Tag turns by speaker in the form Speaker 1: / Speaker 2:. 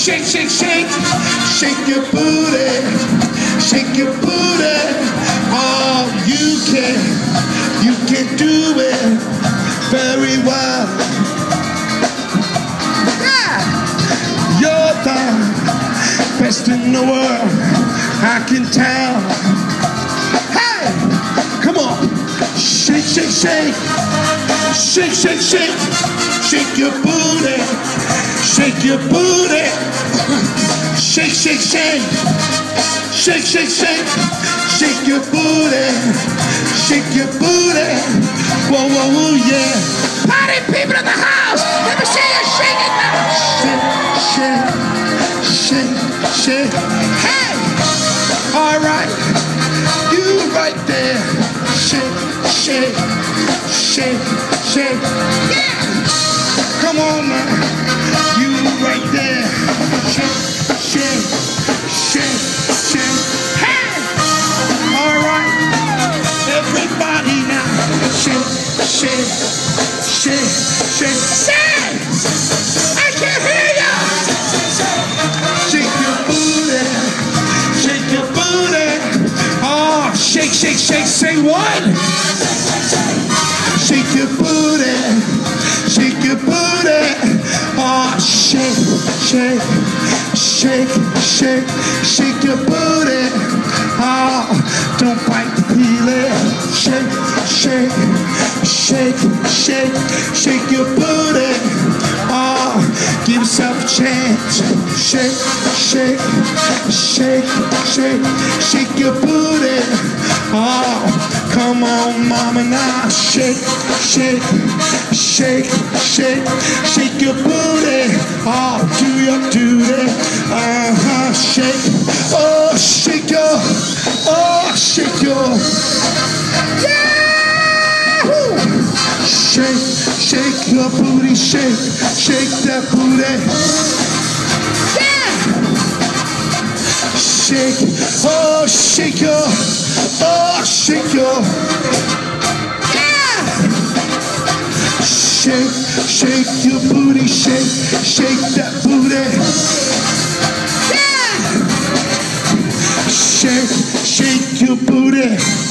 Speaker 1: Shake, shake, shake, shake your booty, shake your booty. All you can, you can do it very well. Yeah. You're the best in the world, I can tell. Hey, come on, shake, shake, shake, shake, shake, shake, your booty, shake, shake, shake, shake, shake, shake, shake your booty, shake your booty, whoa, whoa, whoa, yeah. Party people in the house, let me see you shake it now. Shake, shake, shake, shake. Hey, all right, you right there. Shake, shake, shake, shake. Yeah, come on now, Shake, shake, shake, shake. Hey, all right, everybody now. Shake, shake, shake, shake, shake. I can hear ya. Shake your booty, shake your booty. Oh, shake, shake, shake. Say what? Shake your booty, shake, shake, shake, shake, your booty. Oh, don't bite the peeling. Shake, shake, shake, shake, shake your booty. Oh, give yourself a chance. Shake, shake, shake, shake, shake your booty. Oh, come on, mama, now shake, shake, shake, shake, shake your booty. Oh, do your duty. Uh huh. Shake, oh, shake your, oh, shake your. Yeah! Woo! Shake, shake your booty, shake, shake that booty. Shake, oh, shake your, oh, shake your. Yeah! Shake, shake your booty, shake, shake that booty. Yeah! Shake, shake your booty.